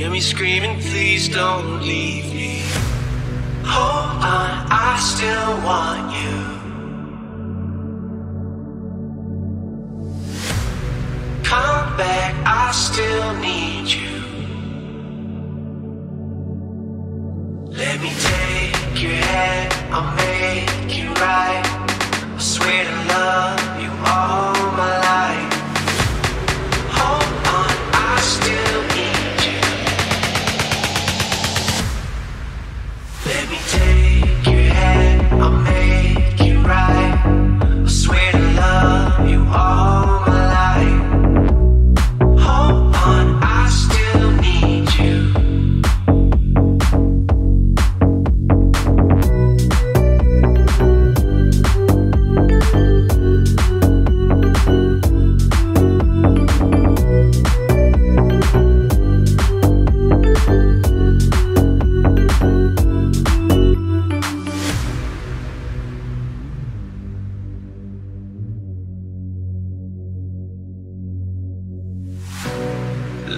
Hear me screaming? Please don't leave me. Oh, Hold on, I still want you.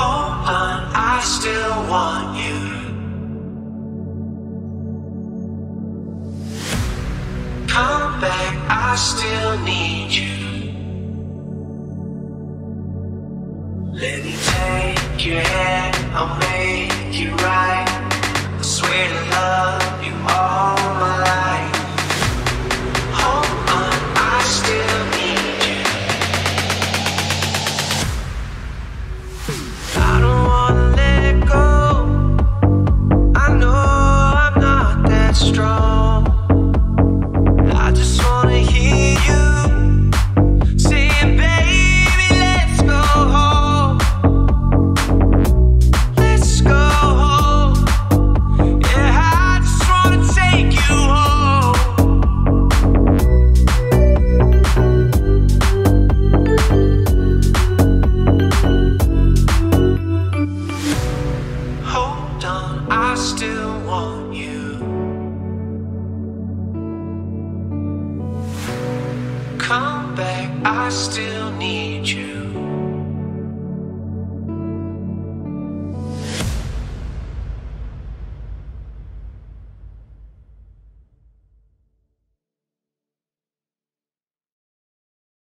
Hold on, I still want you. Come back, I still need you. Let me take your hand, I'll make I still need you.